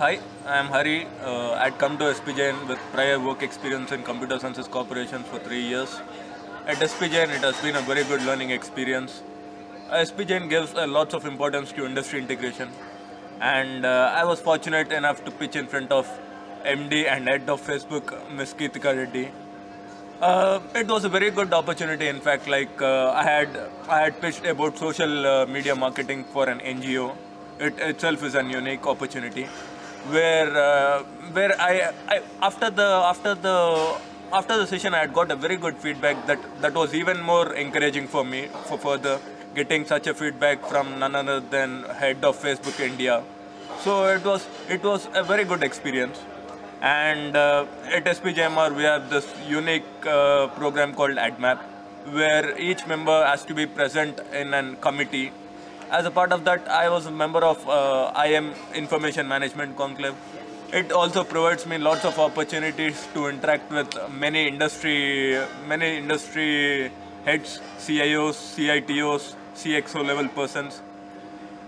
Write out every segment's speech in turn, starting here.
I am Hari. Uh, I'd come to SP Jain with prior work experience in Computer Sciences Corporation for three years. At SP Jain, it has been a very good learning experience. Uh, SP Jain gives uh, lots of importance to industry integration, and uh, I was fortunate enough to pitch in front of MD and head of Facebook, Ms. Kirthiga Reddy. Uh, it was a very good opportunity. In fact, like uh, I had I had pitched about social media marketing for an NGO. It itself is an unique opportunity, where uh, where I, I after the after the after the session I had got a very good feedback that that was even more encouraging for me for further getting such a feedback from none other than head of Facebook India. So it was it was a very good experience and uh, at SPJIMR we have this unique uh, program called AdMap where each member has to be present in a committee. As a part of that, I was a member of uh, IM Information Management Conclave. It also provides me lots of opportunities to interact with many industry, many industry heads, CIOs, CITOs, CXO level persons.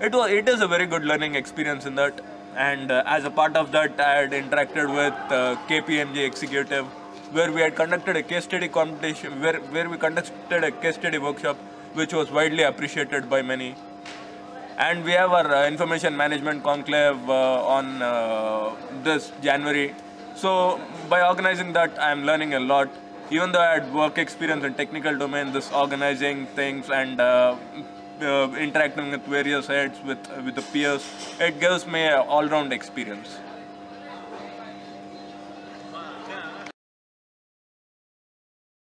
It was, it is a very good learning experience in that and uh, as a part of that I had interacted with uh, KPMG executive where we had conducted a case study competition where, where we conducted a case study workshop which was widely appreciated by many and we have our uh, information management conclave uh, on uh, this January. So by organizing that I am learning a lot. Even though I had work experience in technical domain this organizing things and uh, interacting with various heads with with the peers it gives me an all-round experience